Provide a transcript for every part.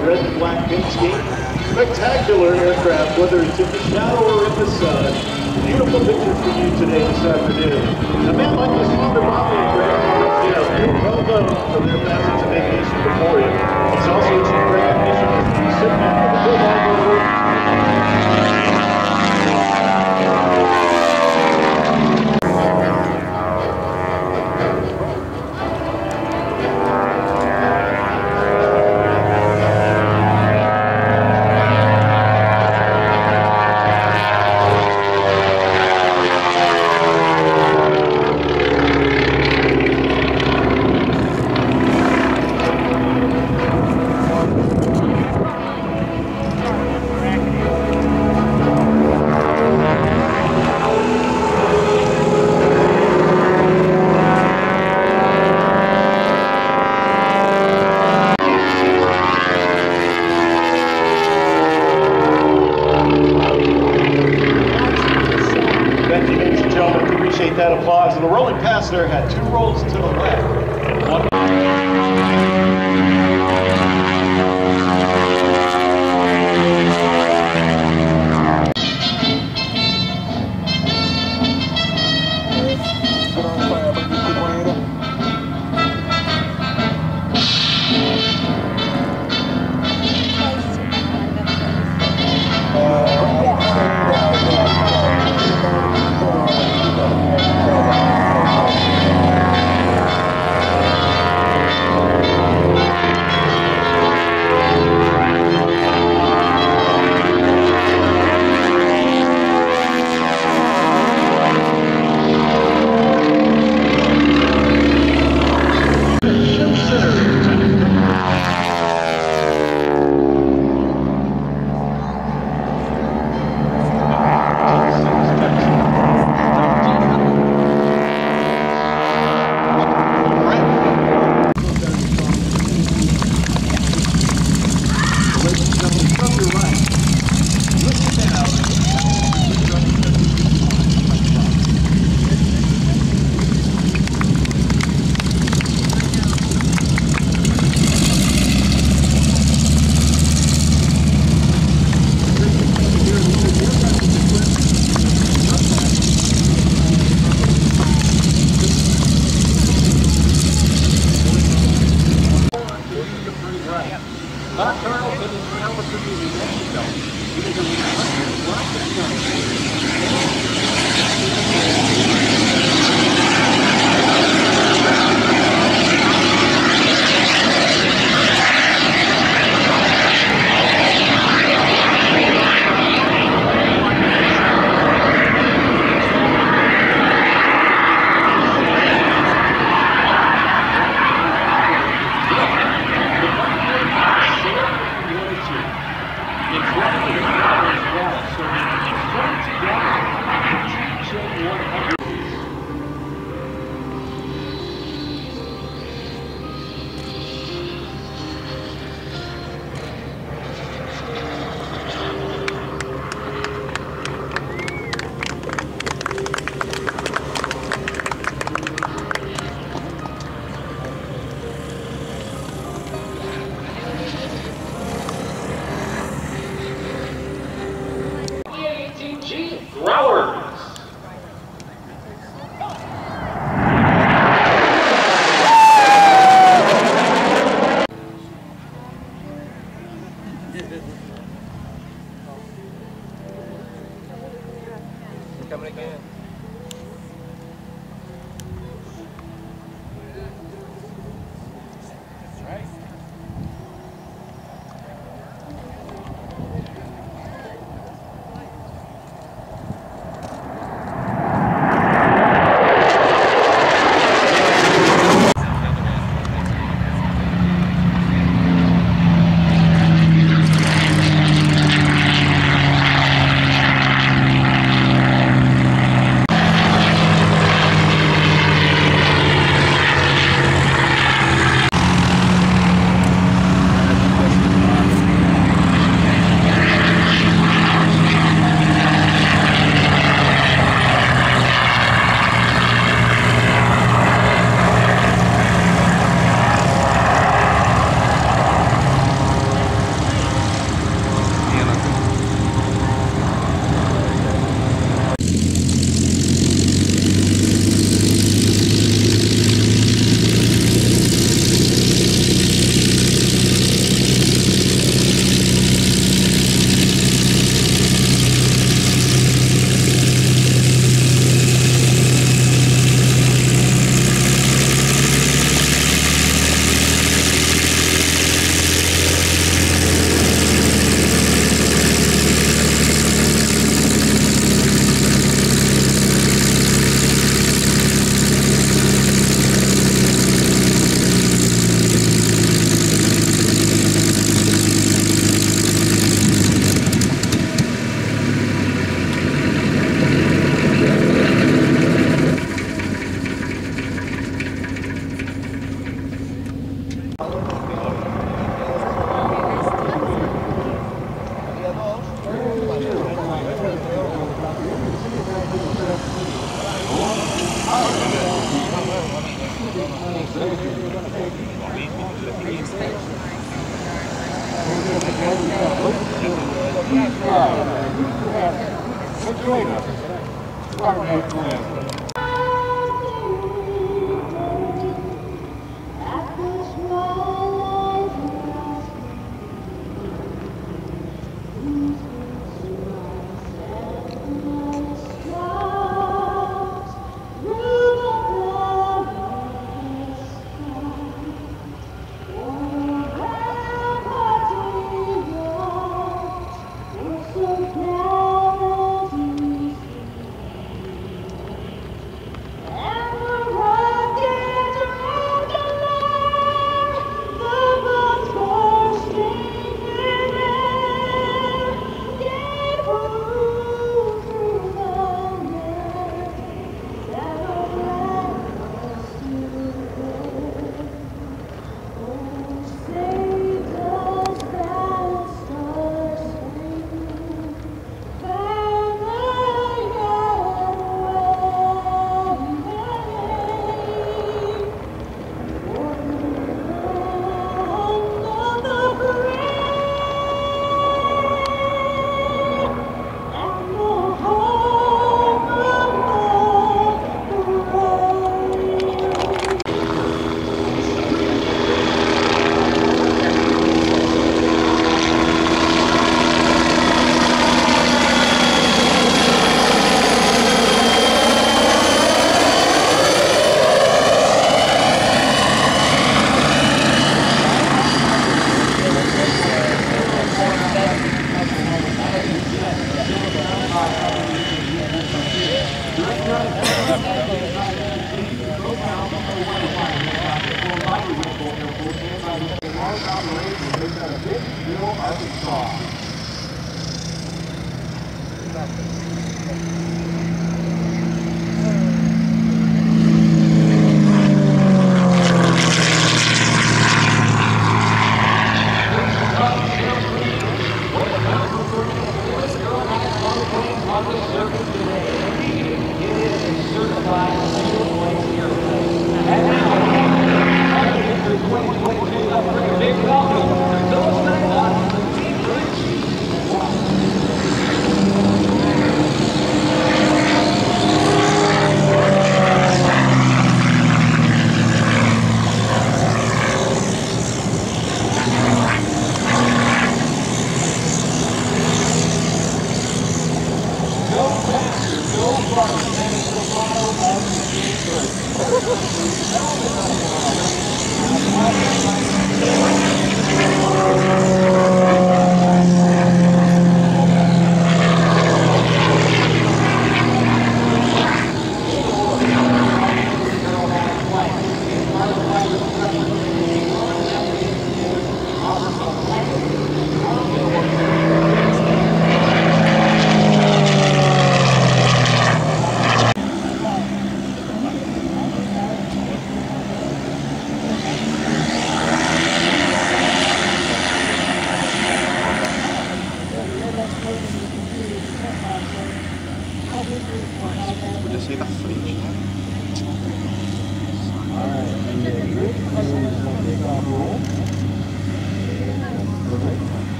red and black paint scheme. Spectacular aircraft, whether it's in the shadow or in the sun. Beautiful pictures for you today, this afternoon. A man like this Wonder Bobby and Greg are well known for their passage of aviation before him. He's also achieved recognition as the recipient of the there had two rolls to the left. Podia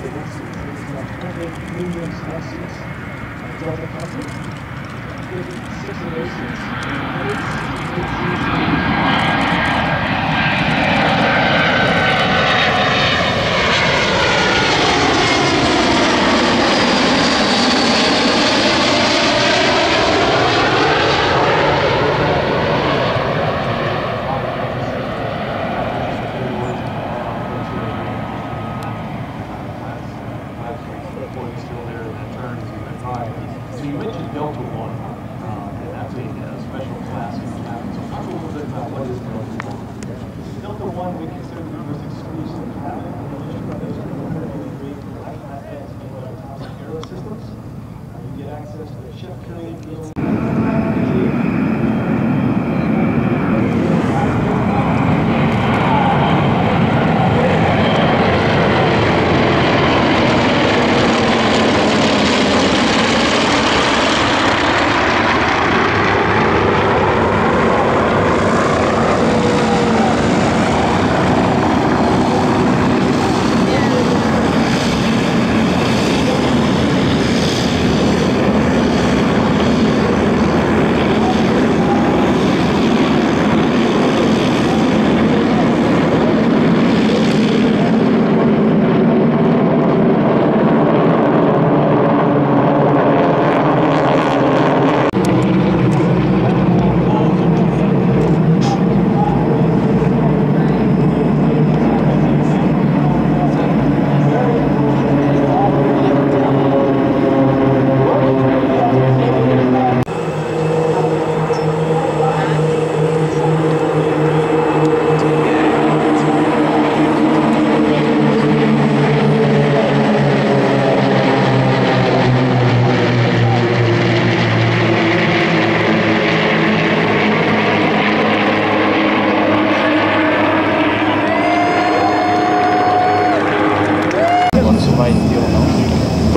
Over one seat, it's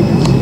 Tigers.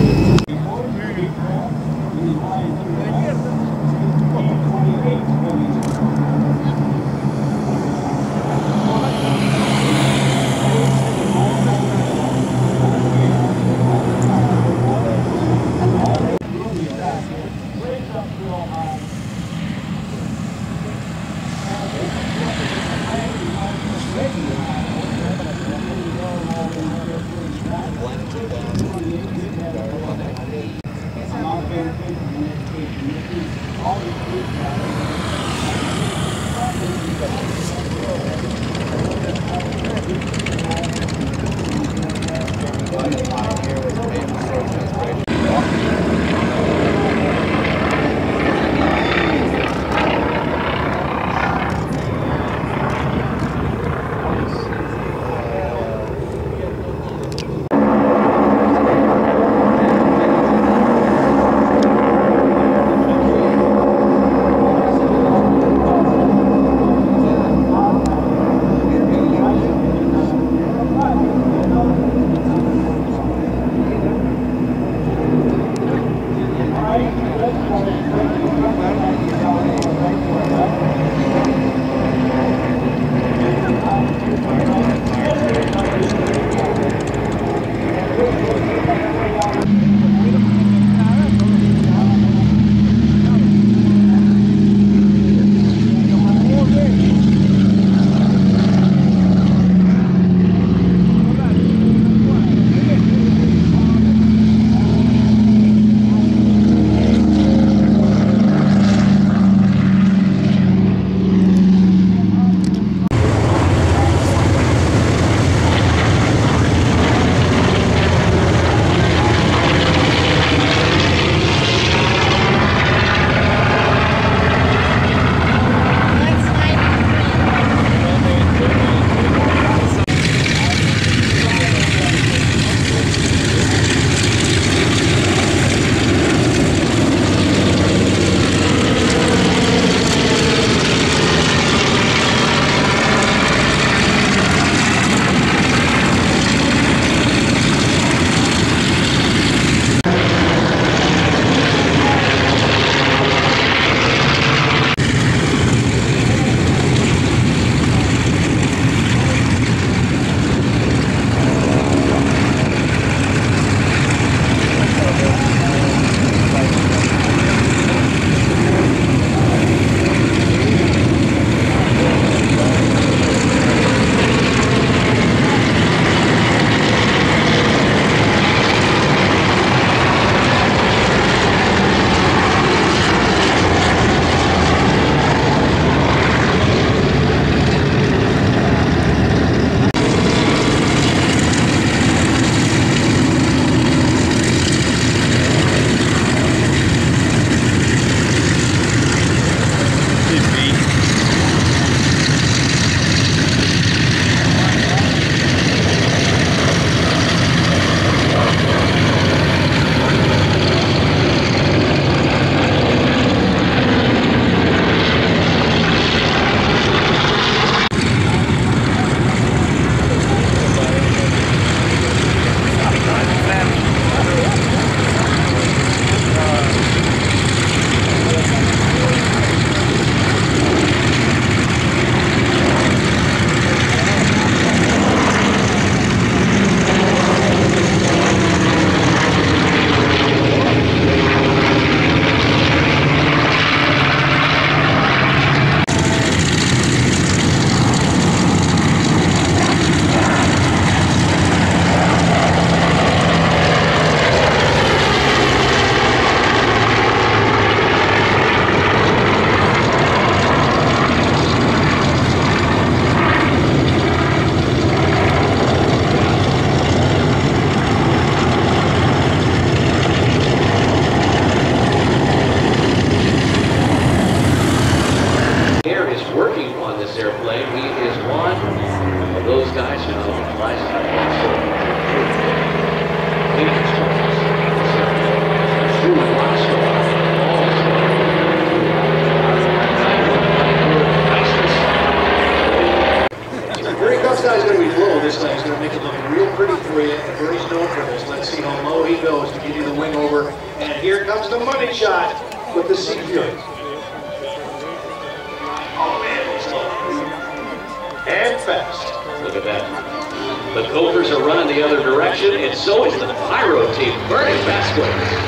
The Gophers are running the other direction, and so is the Pyro team. Bernie Basquith.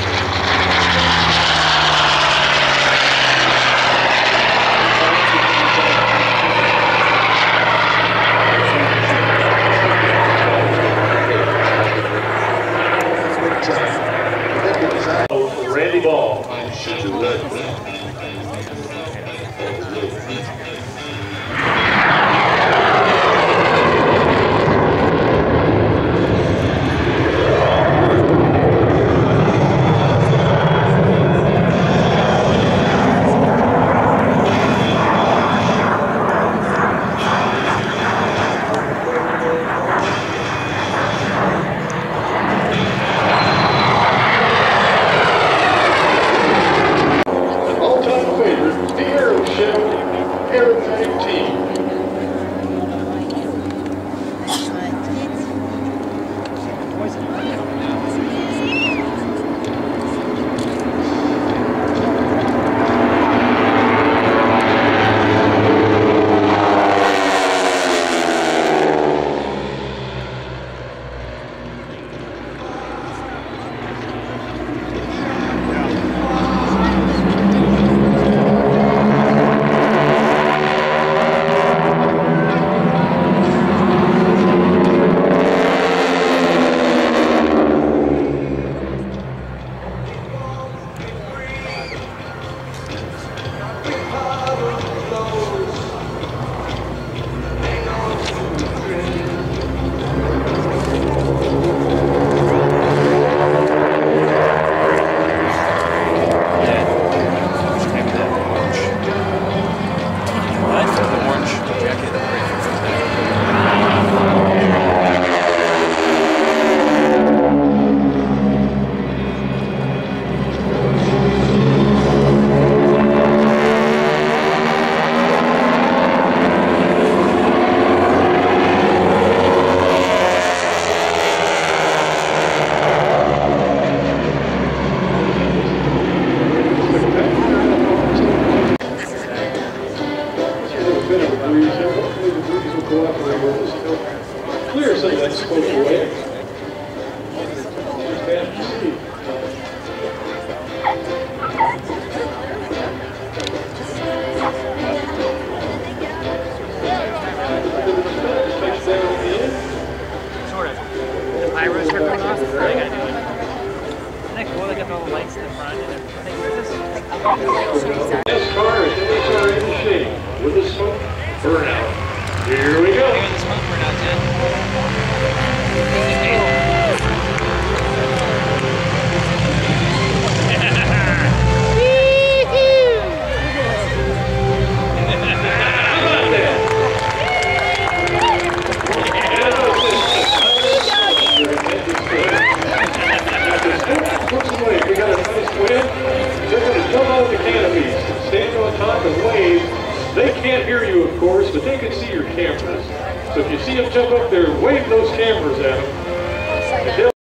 This car is in the car in the shade with a smoke burnout. Here we go.